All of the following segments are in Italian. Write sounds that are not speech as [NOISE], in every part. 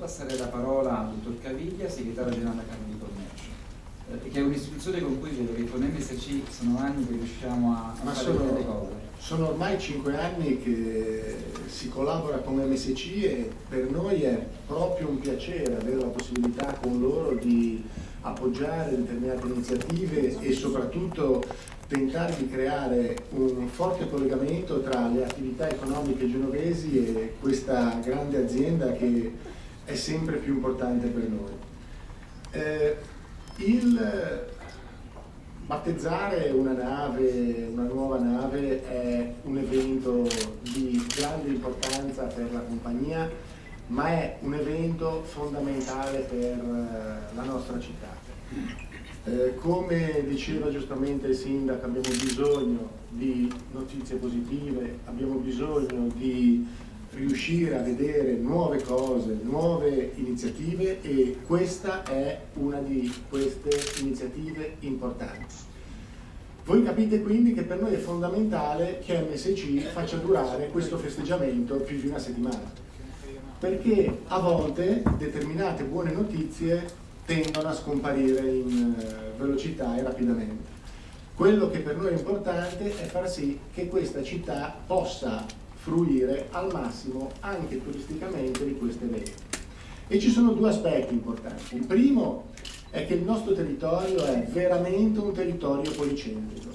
passare la parola al dottor Caviglia, segretario generale della Camera di Commercio, eh, che è un'istituzione con cui vedo che con MSC sono anni che riusciamo a, a fare sono, delle cose. Sono ormai cinque anni che si collabora con MSC e per noi è proprio un piacere avere la possibilità con loro di appoggiare determinate iniziative e soprattutto tentare di creare un forte collegamento tra le attività economiche genovesi e questa grande azienda che è sempre più importante per noi. Eh, il battezzare una nave, una nuova nave, è un evento di grande importanza per la compagnia, ma è un evento fondamentale per eh, la nostra città. Eh, come diceva giustamente il sindaco, abbiamo bisogno di notizie positive, abbiamo bisogno di riuscire a vedere nuove cose, nuove iniziative e questa è una di queste iniziative importanti. Voi capite quindi che per noi è fondamentale che MSC faccia durare questo festeggiamento più di una settimana, perché a volte determinate buone notizie tendono a scomparire in eh, velocità e rapidamente. Quello che per noi è importante è far sì che questa città possa fruire al massimo anche turisticamente di questo evento. E ci sono due aspetti importanti. Il primo è che il nostro territorio è veramente un territorio policentrico.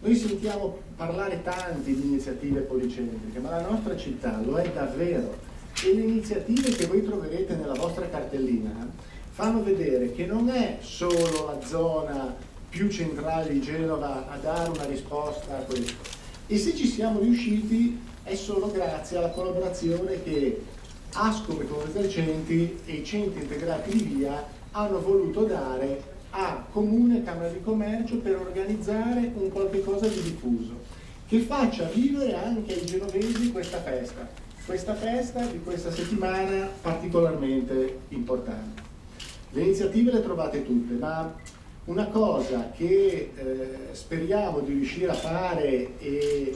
Noi sentiamo parlare tanti di iniziative policentriche, ma la nostra città lo è davvero. E le iniziative che voi troverete nella vostra cartellina fanno vedere che non è solo la zona più centrale di Genova a dare una risposta a questo. E se ci siamo riusciti è solo grazie alla collaborazione che Ascom e Convergenti e i centri integrati di via hanno voluto dare a Comune e Camera di Commercio per organizzare un qualche cosa di diffuso che faccia vivere anche ai genovesi questa festa, questa festa di questa settimana particolarmente importante. Le iniziative le trovate tutte, ma una cosa che eh, speriamo di riuscire a fare e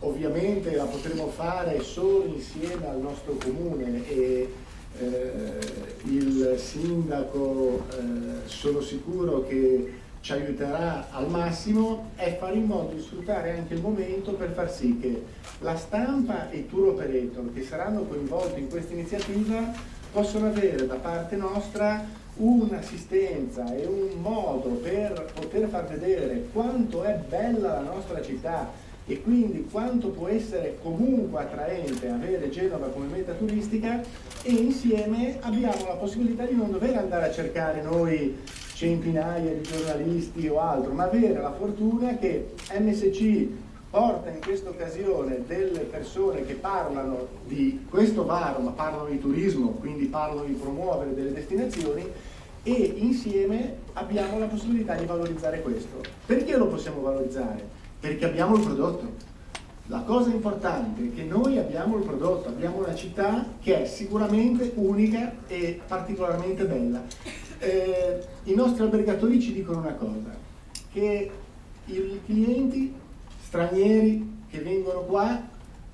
ovviamente la potremo fare solo insieme al nostro comune e eh, il sindaco eh, sono sicuro che ci aiuterà al massimo è fare in modo di sfruttare anche il momento per far sì che la stampa e i tour operator che saranno coinvolti in questa iniziativa possano avere da parte nostra un'assistenza e un modo per poter far vedere quanto è bella la nostra città e quindi quanto può essere comunque attraente avere Genova come meta turistica e insieme abbiamo la possibilità di non dover andare a cercare noi centinaia di giornalisti o altro, ma avere la fortuna che MSC porta in questa occasione delle persone che parlano di questo varo, ma parlano di turismo, quindi parlano di promuovere delle destinazioni e insieme abbiamo la possibilità di valorizzare questo. Perché lo possiamo valorizzare? Perché abbiamo il prodotto. La cosa importante è che noi abbiamo il prodotto, abbiamo una città che è sicuramente unica e particolarmente bella. Eh, I nostri albergatori ci dicono una cosa, che i clienti stranieri che vengono qua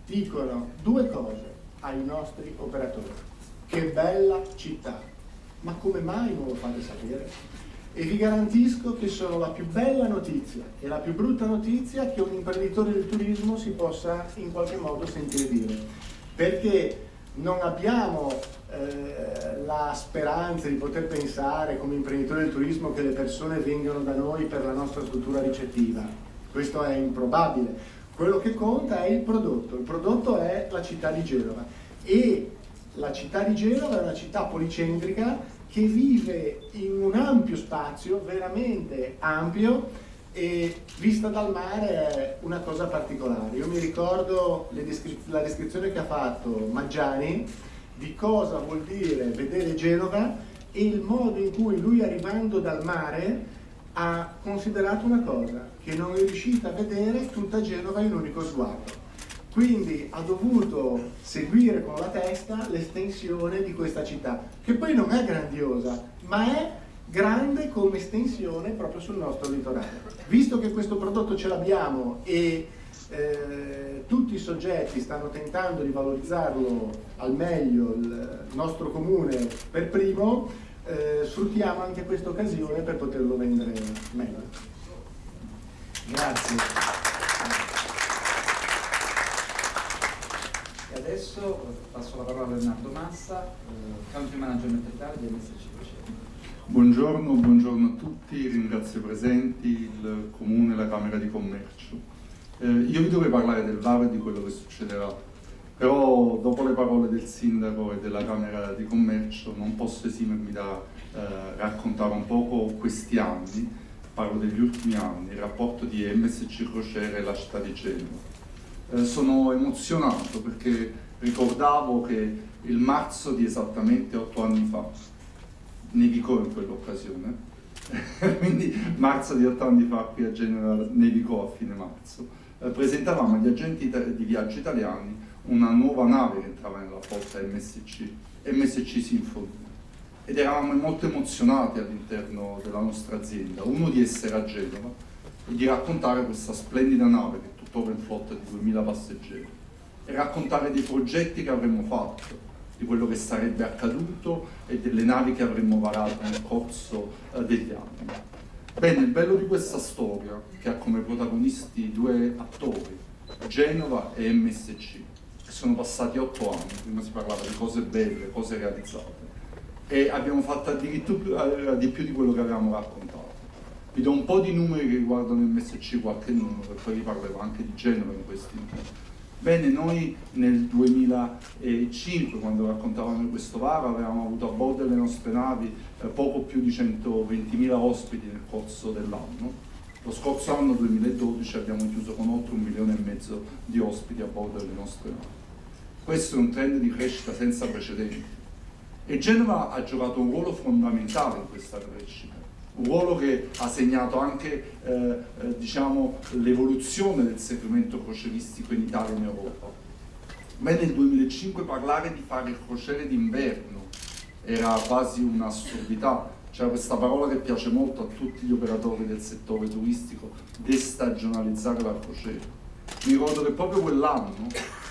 dicono due cose ai nostri operatori. Che bella città, ma come mai non lo fate sapere? E vi garantisco che sono la più bella notizia e la più brutta notizia che un imprenditore del turismo si possa in qualche modo sentire dire. Perché non abbiamo eh, la speranza di poter pensare come imprenditori del turismo che le persone vengano da noi per la nostra struttura ricettiva. Questo è improbabile. Quello che conta è il prodotto. Il prodotto è la città di Genova. E la città di Genova è una città policentrica che vive in un ampio spazio, veramente ampio, e vista dal mare è una cosa particolare. Io mi ricordo descriz- la descrizione che ha fatto Maggiani di cosa vuol dire vedere Genova e il modo in cui lui arrivando dal mare ha considerato una cosa, che non è riuscita a vedere tutta Genova in un unico sguardo quindi ha dovuto seguire con la testa l'estensione di questa città, che poi non è grandiosa, ma è grande come estensione proprio sul nostro litorale. Visto che questo prodotto ce l'abbiamo e eh, tutti i soggetti stanno tentando di valorizzarlo al meglio il nostro comune per primo, eh, sfruttiamo anche questa occasione per poterlo vendere meglio. Grazie. Adesso passo la parola a Leonardo Massa, eh, Country Manager Metropolitano di MSC. Buongiorno, buongiorno a tutti, ringrazio i presenti, il Comune e la Camera di Commercio. Eh, io vi dovrei parlare del VAR e di quello che succederà, però dopo le parole del Sindaco e della Camera di Commercio non posso esimermi da eh, raccontare un poco questi anni, parlo degli ultimi anni, il rapporto di MSC Crociere e la città di Genova. Eh, sono emozionato perché ricordavo che il marzo di esattamente otto anni fa, nevicò in quell'occasione, [LAUGHS] quindi marzo di otto anni fa qui a Genova nevicò a fine marzo, eh, presentavamo agli agenti di viaggio italiani una nuova nave che entrava nella flotta MSC, MSC Sinfonia. Ed eravamo molto emozionati all'interno della nostra azienda, uno di essere a Genova e di raccontare questa splendida nave che in flotta di 2000 passeggeri e raccontare dei progetti che avremmo fatto, di quello che sarebbe accaduto e delle navi che avremmo varato nel corso eh, degli anni. Bene, il bello di questa storia, che ha come protagonisti due attori, Genova e MSC, che sono passati otto anni, prima si parlava di cose belle, cose realizzate, e abbiamo fatto addirittura di più di quello che avevamo raccontato. Vi do un po' di numeri che riguardano MSC, qualche numero, e poi vi parlerò anche di Genova in questi numeri. Bene, noi nel 2005, quando raccontavamo questo VAR, avevamo avuto a bordo delle nostre navi eh, poco più di 120.000 ospiti nel corso dell'anno. Lo scorso anno, 2012, abbiamo chiuso con oltre un milione e mezzo di ospiti a bordo delle nostre navi. Questo è un trend di crescita senza precedenti. E Genova ha giocato un ruolo fondamentale in questa crescita un ruolo che ha segnato anche eh, eh, diciamo, l'evoluzione del segmento croceristico in Italia e in Europa. Ma nel 2005 parlare di fare il crociere d'inverno era quasi un'assurdità, c'era questa parola che piace molto a tutti gli operatori del settore turistico, destagionalizzare la crociera. Mi ricordo che proprio quell'anno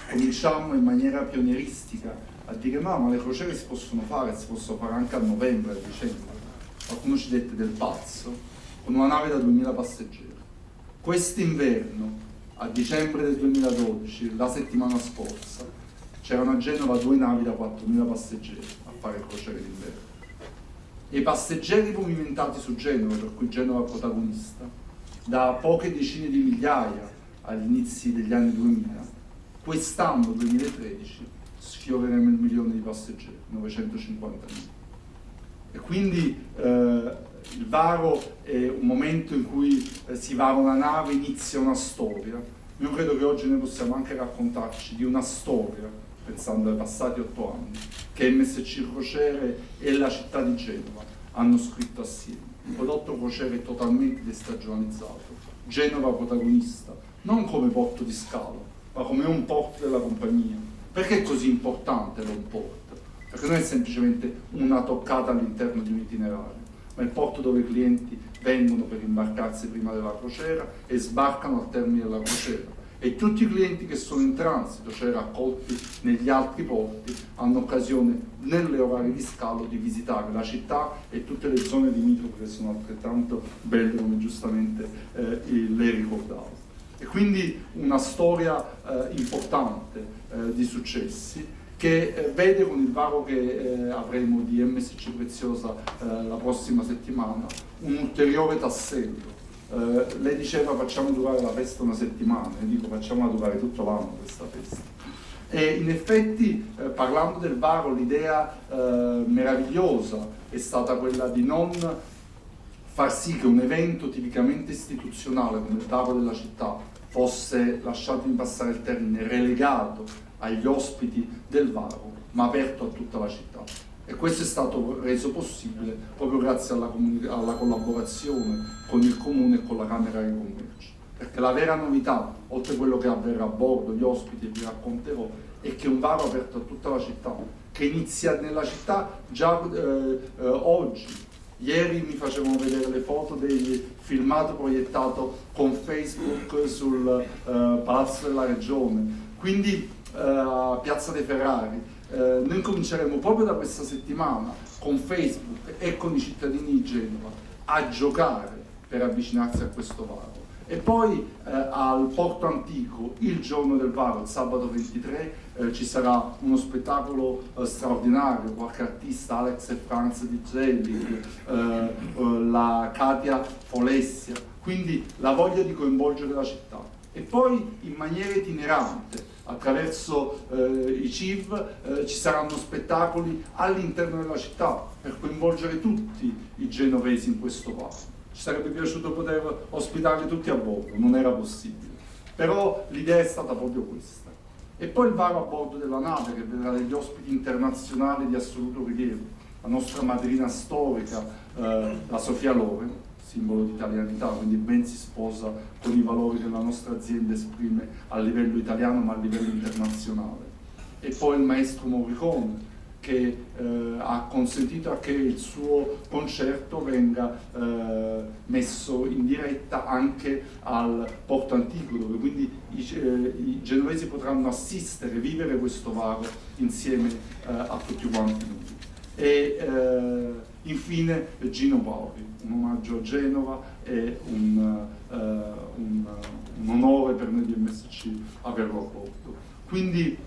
cominciammo in maniera pionieristica a dire no, ma le crociere si possono fare, si possono fare anche a novembre, a dicembre qualcuno ci dette del pazzo, con una nave da 2000 passeggeri. Quest'inverno, a dicembre del 2012, la settimana scorsa, c'erano a Genova due navi da 4000 passeggeri a fare il crociere d'inverno. E i passeggeri movimentati su Genova, per cui Genova è protagonista, da poche decine di migliaia agli inizi degli anni 2000, quest'anno 2013 sfioreremo il milione di passeggeri, 950.000. E quindi eh, il varo è un momento in cui eh, si vara una nave, inizia una storia. Io credo che oggi noi possiamo anche raccontarci di una storia, pensando ai passati otto anni, che MSC Crociere e la città di Genova hanno scritto assieme. Un prodotto crociere totalmente destagionalizzato, Genova protagonista, non come porto di scalo, ma come un porto della compagnia. Perché è così importante l'on port? Perché non è semplicemente una toccata all'interno di un itinerario, ma il porto dove i clienti vengono per imbarcarsi prima della crociera e sbarcano al termine della crociera. E tutti i clienti che sono in transito, cioè raccolti negli altri porti, hanno occasione nelle orari di scalo di visitare la città e tutte le zone limitrofe che sono altrettanto belle come giustamente eh, lei ricordava. E quindi una storia eh, importante eh, di successi che eh, vede con il varo che eh, avremo di MSC Preziosa eh, la prossima settimana un ulteriore tassello. Eh, lei diceva facciamo durare la festa una settimana, io dico facciamola durare tutto l'anno questa festa. E in effetti, eh, parlando del varo, l'idea eh, meravigliosa è stata quella di non far sì che un evento tipicamente istituzionale come il varo della città fosse, lasciatemi passare il termine, relegato agli ospiti del Varo, ma aperto a tutta la città. E questo è stato reso possibile proprio grazie alla, alla collaborazione con il Comune e con la Camera di Commercio. Perché la vera novità, oltre a quello che avverrà a bordo, gli ospiti vi racconterò, è che un Varo aperto a tutta la città, che inizia nella città già eh, eh, oggi, Ieri mi facevano vedere le foto del filmato proiettato con Facebook sul eh, Palazzo della Regione, quindi a Piazza dei Ferrari. Eh, noi cominceremo proprio da questa settimana con Facebook e con i cittadini di Genova a giocare per avvicinarsi a questo varo. E poi al Porto Antico, il giorno del varo, il sabato 23, eh, ci sarà uno spettacolo eh, straordinario, qualche artista, Alex e Franz di Zellig, eh, eh, la Katia Folessia, quindi la voglia di coinvolgere la città. E poi in maniera itinerante, attraverso eh, i CIV, ci saranno spettacoli all'interno della città per coinvolgere tutti i genovesi in questo varo ci sarebbe piaciuto poter ospitarli tutti a bordo, non era possibile. Però l'idea è stata proprio questa. E poi il varo a bordo della nave che vedrà degli ospiti internazionali di assoluto rilievo, la nostra madrina storica, eh, la Sofia Loren, simbolo di italianità, quindi ben si sposa con i valori che la nostra azienda esprime a livello italiano ma a livello internazionale. E poi il maestro Morricone, che eh, ha consentito che il suo concerto venga eh, messo in diretta anche al Porto Antico, dove quindi i, eh, i genovesi potranno assistere, vivere questo vago insieme eh, a tutti quanti noi. E eh, infine Gino Paoli, un omaggio a Genova e un, eh, un, un onore per noi di MSC averlo accolto. Quindi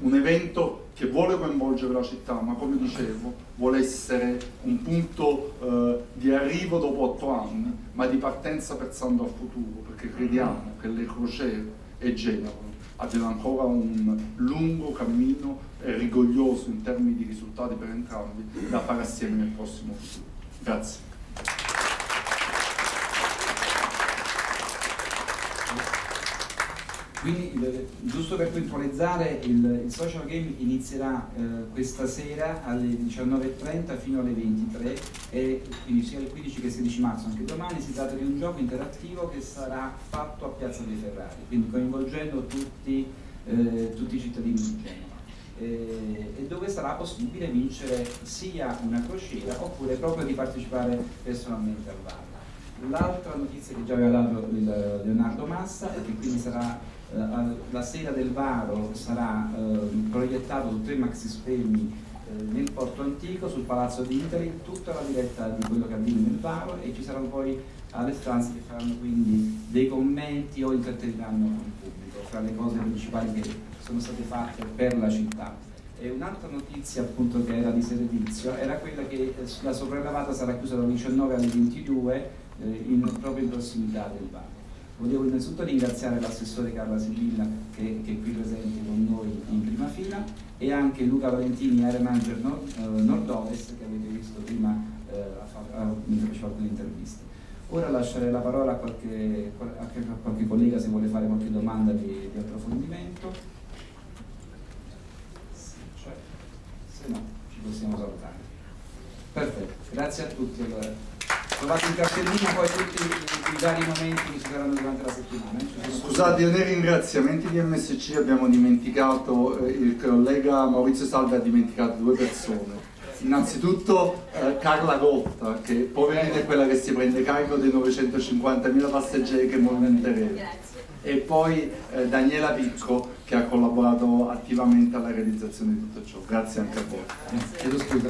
un evento che vuole coinvolgere la città, ma come dicevo, vuole essere un punto eh, di arrivo dopo otto anni, ma di partenza pensando al futuro, perché crediamo che le crociere e Genova abbiano ancora un lungo cammino e rigoglioso in termini di risultati per entrambi da fare assieme nel prossimo futuro. Grazie. Quindi, giusto per puntualizzare, il, il, social game inizierà eh, questa sera alle 19.30 fino alle 23 e quindi sia il 15 che il 16 marzo, anche domani, si tratta di un gioco interattivo che sarà fatto a Piazza dei Ferrari, quindi coinvolgendo tutti, eh, tutti i cittadini di Genova. Eh, e dove sarà possibile vincere sia una crociera oppure proprio di partecipare personalmente al VAR. L'altra notizia che già aveva dato Leonardo Massa è che quindi sarà eh, la sera del varo sarà eh, proiettato su tre maxi schermi eh, nel porto antico, sul palazzo di Interi, tutta la diretta di quello che avviene nel varo e ci saranno poi alle stanze che faranno quindi dei commenti o interterriranno con il pubblico, fra le cose principali che sono state fatte per la città. E un'altra notizia appunto che era di servizio era quella che la sopraelevata sarà chiusa dalle 19 alle 22 eh, in, proprio in prossimità del varo. Volevo innanzitutto ringraziare l'assessore Carla Sibilla che, che, è qui presente con noi in prima fila e anche Luca Valentini, area manager nord, eh, nord-ovest che avete visto prima eh, mentre facevo alcune interviste. Ora lascerei la parola a qualche, a qualche, collega se vuole fare qualche domanda di, di approfondimento. Cioè, se no ci possiamo salutare. Perfetto, grazie a tutti. Allora trovate in cartellina poi tutti i, vari momenti che ci saranno durante la settimana. Eh? Scusate, io nei ringraziamenti di MSC abbiamo dimenticato, eh, il collega Maurizio Salve ha dimenticato due persone. Innanzitutto eh, Carla Gotta, che poverina è quella che si prende carico dei 950.000 passeggeri che movimenteremo. E poi eh, Daniela Picco che ha collaborato attivamente alla realizzazione di tutto ciò. Grazie anche a voi. Chiedo scusa.